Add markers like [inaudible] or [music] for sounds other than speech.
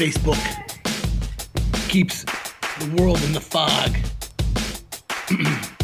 Facebook keeps the world in the fog. [clears throat]